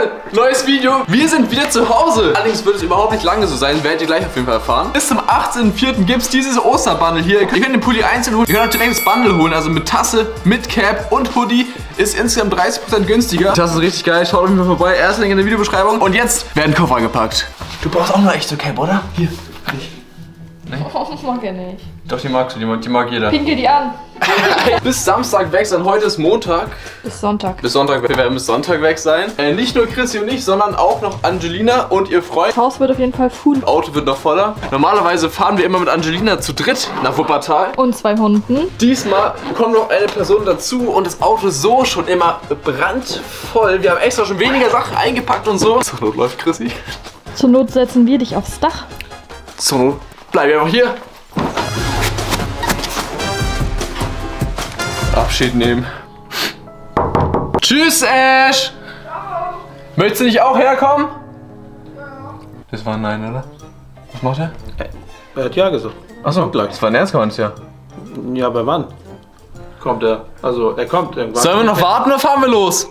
Leute, neues Video. Wir sind wieder zu Hause. Allerdings wird es überhaupt nicht lange so sein, werdet ihr gleich auf jeden Fall erfahren. Bis zum 18.04. gibt es dieses Osterbundle hier. Ihr könnt den Pulli einzeln holen. Ihr könnt auch direkt das Bundle holen, also mit Tasse, mit Cap und Hoodie. Ist insgesamt 30% günstiger. Die Tasse ist richtig geil. Schaut auf jeden Fall vorbei. Erster Link in der Videobeschreibung. Und jetzt werden Koffer gepackt. Du brauchst auch eine echte Cap, oder? Hier. Oh, mag er nicht. Doch, die magst du, die mag, die mag jeder. Pinkel die an. bis Samstag weg sein. Heute ist Montag. Bis Sonntag. Bis Sonntag. Wir werden bis Sonntag weg sein. Äh, nicht nur Chrissy und ich, sondern auch noch Angelina und ihr Freund. Das Haus wird auf jeden Fall full. Auto wird noch voller. Normalerweise fahren wir immer mit Angelina zu dritt nach Wuppertal. Und zwei Hunden. Diesmal kommt noch eine Person dazu und das Auto ist so schon immer brandvoll. Wir haben extra schon weniger Sachen eingepackt und so. Zur Not läuft Chrissy. Zur Not setzen wir dich aufs Dach. Zur Not bleiben wir einfach hier. Abschied nehmen. Tschüss, Ash! Möchtest du nicht auch herkommen? Das war ein Nein, oder? Was macht er? Er hat ja gesagt. Achso, gleich. Das war ein ernst gemeintes Ja. Ja, aber wann? Kommt er? Also, er kommt irgendwann. Sollen wir noch warten oder fahren wir los?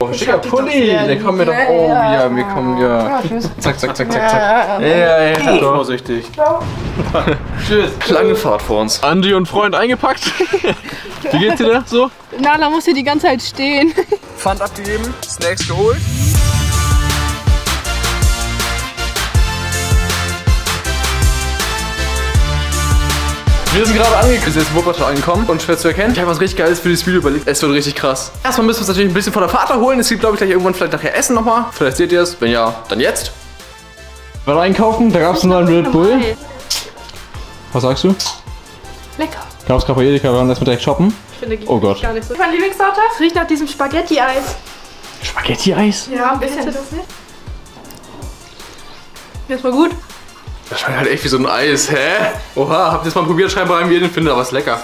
Oh, schicker Pulli, der kommt mir doch. Oh, ja, wir kommen ja. Zack, zack, zack, zack, zack. Ja, ja, ja. Vorsichtig. Tschüss. Lange Fahrt vor uns. Andi und Freund eingepackt. Wie geht's dir da so? Nala muss hier die ganze Zeit stehen. Pfand abgegeben, Snacks geholt. Wir sind gerade angekommen, wir sind jetzt in Wuppertal angekommen und schwer zu erkennen. Ich habe was richtig Geiles für dieses Video überlegt. Es wird richtig krass. Erstmal müssen wir uns natürlich ein bisschen von der Fahrt holen. Es gibt, glaube ich, gleich irgendwann vielleicht nachher Essen nochmal. Vielleicht seht ihr es. Wenn ja, dann jetzt. War einkaufen, da gab es einen neuen Red Bull. Was sagst du? Lecker. Gab es gerade bei Edeka, wir waren erstmal direkt shoppen. Ich finde, Oh Gott. gar nicht so. Meine Lieblingssorte? Es riecht nach diesem Spaghetti-Eis. Spaghetti-Eis? Ja, ein bisschen. Das nicht? Jetzt mal gut. Das schmeckt halt echt wie so ein Eis, hä? Oha, habt ihr das mal probiert? Schreibt mal rein, wie ihr den findet, aber ist lecker.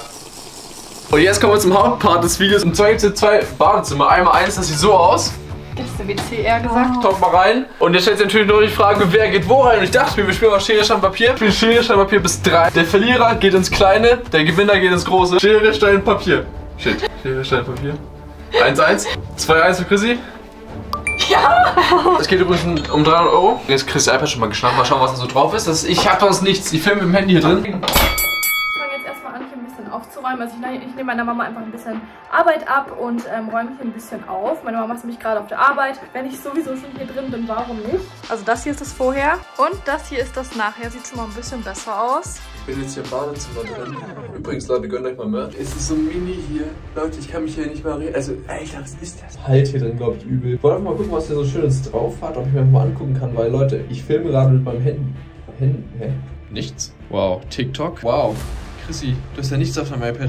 Und jetzt kommen wir zum Hauptpart des Videos. Und zwar gibt es hier zwei Badezimmer. Einmal eins, das sieht so aus. Gäste-WC eher gesagt. Taucht mal rein. Und jetzt stellt sich natürlich nur die Frage, wer geht wo rein. Und ich dachte mir, wir spielen mal Schere, Stein, Papier. Wir spielen Schere, Stein, Papier bis drei. Der Verlierer geht ins Kleine, der Gewinner geht ins Große. Schere, Stein, Papier. Shit. Schere, Stein, Papier. 1-1. 2-1 für Chrissy. Ja! Es geht übrigens um 300 Euro. Jetzt Chris iPad schon mal geschnappt. Mal schauen, was da so drauf ist. Das, ich hab sonst nichts. Ich filme mit dem Handy hier drin. Aufzuräumen. Also ich, ich nehme meiner Mama einfach ein bisschen Arbeit ab und ähm, räume hier ein bisschen auf. Meine Mama ist nämlich gerade auf der Arbeit. Wenn ich sowieso schon hier drin bin, warum nicht? Also das hier ist das Vorher und das hier ist das Nachher. Sieht schon mal ein bisschen besser aus. Ich bin jetzt hier im Badezimmer drin. Übrigens, Leute, gönnt euch mal Merch. Es ist so mini hier. Leute, ich kann mich hier nicht mehr reden. Also, Alter, was ist das? Halt hier drin, glaube ich, übel. Ich wollte einfach mal gucken, was der so Schönes drauf hat, ob ich mir mal angucken kann, weil, Leute, ich filme gerade mit meinem Handy. Handy? Hä? Nichts? Wow. TikTok? Wow. Chrissy, du hast ja nichts auf deinem iPad.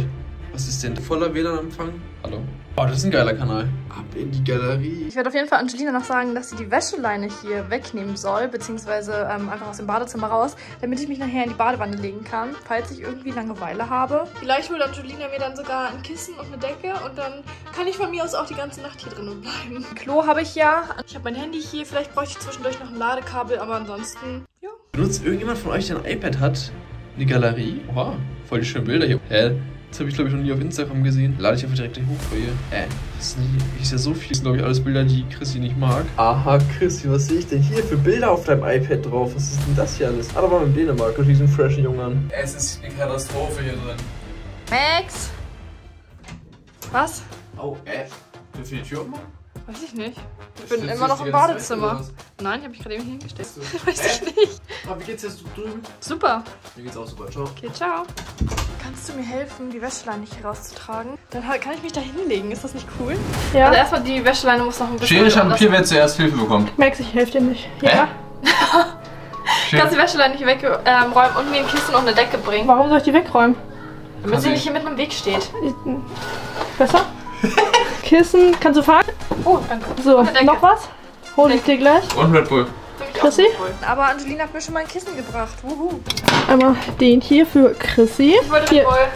Was ist denn? Voller WLAN-Empfang? Hallo? Oh, das ist ein geiler Kanal. Ab in die Galerie. Ich werde auf jeden Fall Angelina noch sagen, dass sie die Wäscheleine hier wegnehmen soll, beziehungsweise ähm, einfach aus dem Badezimmer raus, damit ich mich nachher in die Badewanne legen kann, falls ich irgendwie Langeweile habe. Vielleicht holt Angelina mir dann sogar ein Kissen und eine Decke und dann kann ich von mir aus auch die ganze Nacht hier drinnen bleiben. Klo habe ich ja. Ich habe mein Handy hier. Vielleicht bräuchte ich zwischendurch noch ein Ladekabel, aber ansonsten, ja. Benutzt irgendjemand von euch, der ein iPad hat, eine Galerie? Wow, voll die schönen Bilder hier. Hä? Das habe ich, glaube ich, noch nie auf Instagram gesehen. Lade ich einfach direkt hoch für ihr. Äh, das ist, nicht, ist ja so viel. Das sind, glaube ich, alles Bilder, die Chrissy nicht mag. Aha, Chrissy, was sehe ich denn hier für Bilder auf deinem iPad drauf? Was ist denn das hier alles? Ah, da waren wir in Dänemark und diesen freshen Jungen. Es ist eine Katastrophe hier drin. Max! Was? Oh, äh. Dürfen wir die Tür aufmachen? Weiß ich nicht. Ich bin immer noch im Badezimmer. Nein, ich habe mich gerade eben hingestellt. Weiß ich nicht. Ah, wie geht's jetzt drüben? Super. Mir geht's auch super. Ciao. Okay, ciao. Kannst du mir helfen, die Wäscheleine hier rauszutragen? Dann kann ich mich da hinlegen. Ist das nicht cool? Ja. Also erstmal die Wäscheleine muss noch ein bisschen... Schere, Stein, anders- Papier, wer zuerst Hilfe bekommt. Max, ich helfe dir nicht. Ja. Kannst die Wäscheleine nicht wegräumen und mir ein Kissen und eine Decke bringen, Warum soll ich die wegräumen? damit sie nicht hier mitten im Weg steht. Besser? Kissen, kannst du fahren? Oh, danke. So, Decke. noch was? Hol ich dir gleich. Und Red Bull. Chrissy? Aber Angelina hat mir schon mal ein Kissen gebracht. Wuhu. Einmal den hier für Chrissy. Ich wollte Hier. Red Bull.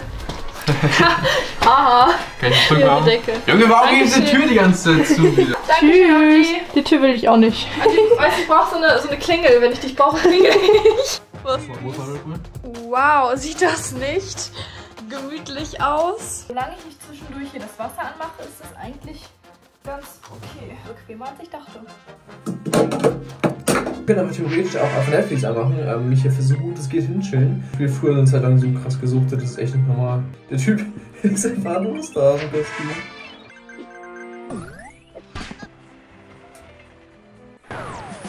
Aha. Kann ich Hier drücken die? Decke. Junge, warum geht diese. Tür die ganze Zeit zu wieder? Tschüss. Die Tür will ich auch nicht. Weißt du, ich brauche so eine, so eine Klingel. Wenn ich dich brauche, klingel ich. Was? Wow, sieht das nicht gemütlich aus? Solange ich nicht zwischendurch hier das Wasser anmache, ist das eigentlich ganz okay. Bequemer als ich dachte. Ich kann aber theoretisch auch auf Netflix anmachen, ähm, mich hier für so gut es geht hinchillen. Ich bin früher eine Zeit lang so krass gesucht, das ist echt nicht normal. Der Typ ist einfach ein Osterhasenkostüm.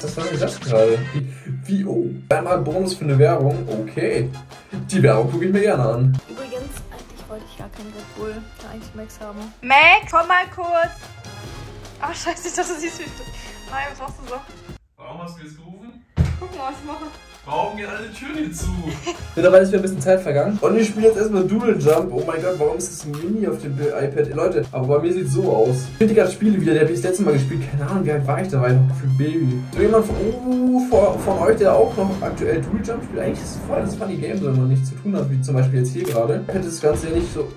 Was war denn das gerade? Wie, wie, oh, einmal Bonus für eine Werbung? Okay. Die Werbung gucke ich mir gerne an. Bull, da eigentlich Max haben. Max, komm mal kurz! Ach scheiße, ich dachte, du siehst mich. Nein, was machst du so? Warum hast du jetzt gerufen? Guck mal, was ich mache. Warum gehen alle Türen hier zu? Mittlerweile ist mir ein bisschen Zeit vergangen. Und ich spiele jetzt erstmal Doodle Jump. Oh mein Gott, warum ist das ein Mini auf dem iPad? Leute, aber bei mir sieht es so aus. Ich finde gerade Spiele wieder, der habe ich das letzte Mal gespielt. Keine Ahnung, wie alt war ich da? War ich noch gefühlt Baby. So jemand von, oh, von, von euch, der auch noch aktuell Doodle Jump spielt? Eigentlich ist es voll das funny Game, wenn man nichts zu tun hat, wie zum Beispiel jetzt hier gerade. Hätte das Ganze nicht so.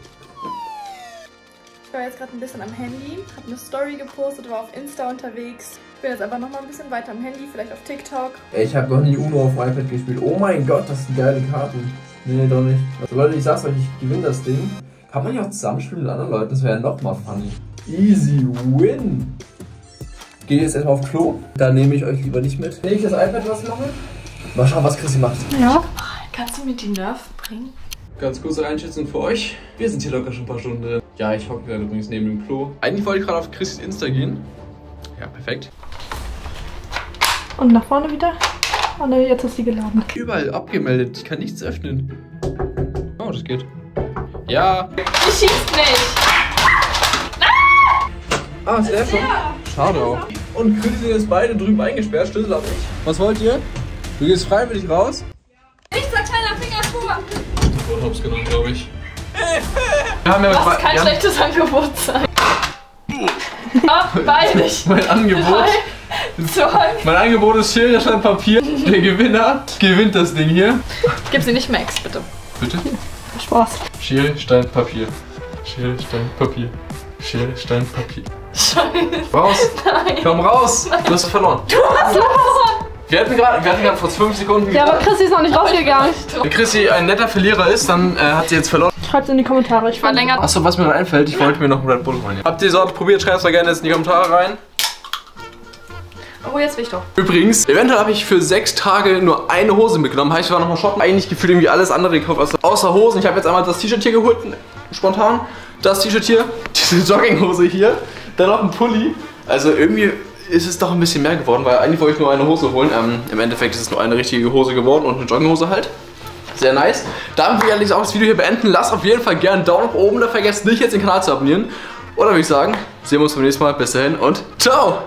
Ich war jetzt gerade ein bisschen am Handy, habe eine Story gepostet, war auf Insta unterwegs. Ich bin jetzt einfach noch mal ein bisschen weiter am Handy, vielleicht auf TikTok. Ey, ich habe noch nie Uno auf dem iPad gespielt. Oh mein Gott, das sind geile Karten. Nee, doch nicht. Also Leute, ich sag's euch, ich gewinne das Ding. Kann man ja auch zusammenspielen mit anderen Leuten, das wäre ja noch mal funny. Easy win. Gehe jetzt erstmal auf Klo. Da nehme ich euch lieber nicht mit. Nehme ich das iPad was mache? Mal schauen, was Chrissy macht. Ja. Kannst du mir die Nerf bringen? Ganz kurze Einschätzung für euch. Wir sind hier locker schon ein paar Stunden drin. Ja, ich hocke gerade übrigens neben dem Klo. Eigentlich wollte ich gerade auf Chrissys Insta gehen. Ja, perfekt. Und nach vorne wieder. Oh ne, jetzt ist sie geladen. Überall abgemeldet. Ich kann nichts öffnen. Oh, das geht. Ja. Du schießt nicht! Ah, ist der schon? Schade auch. Und Chrissy ist beide drüben eingesperrt. Schlüssel hab ich. Was wollt ihr? Du gehst freiwillig raus? Nicht so kleiner Fingerspur! Ich hab's genommen, glaube ich. Wir haben ja Das kann kein schlechtes Angebot sein. Ah, beidig. mein Angebot. Zwei. Mein Angebot ist Schere, Stein, Papier. Der Gewinner gewinnt das Ding hier. Gib sie nicht Max, bitte. Bitte? Spaß. Schere, Stein, Papier. Schere, Stein, Papier. Schere, Stein, Papier. Scheiße. Raus! Nein. Komm raus! Du hast verloren. Du hast verloren. Wir hatten gerade wir hatten gerade vor 5 Sekunden Ja, aber Chrissy ist noch nicht rausgegangen. Wenn Chrissy ein netter Verlierer ist, dann äh, hat sie jetzt verloren. Schreibt in die Kommentare. Ich länger. Achso, was mir noch einfällt, ich wollte mir noch einen Red Bull holen. Habt ihr die Sorte probiert? Schreibt es mal gerne jetzt in die Kommentare rein. Oh, jetzt will ich doch. Übrigens, eventuell habe ich für sechs Tage nur eine Hose mitgenommen. Heißt, ich war nochmal shoppen. Eigentlich gefühlt irgendwie alles andere gekauft, außer, außer Hosen. Ich habe jetzt einmal das T-Shirt hier geholt, spontan. Das T-Shirt hier, diese Jogginghose hier, dann noch ein Pulli. Also irgendwie ist es doch ein bisschen mehr geworden, weil eigentlich wollte ich nur eine Hose holen. Ähm, Im Endeffekt ist es nur eine richtige Hose geworden und eine Jogginghose halt. Sehr nice. Damit will ich allerdings auch das Video hier beenden. Lasst auf jeden Fall gerne einen Daumen nach oben. Da vergesst nicht, jetzt den Kanal zu abonnieren. Oder würde ich sagen, sehen wir uns beim nächsten Mal. Bis dahin und ciao!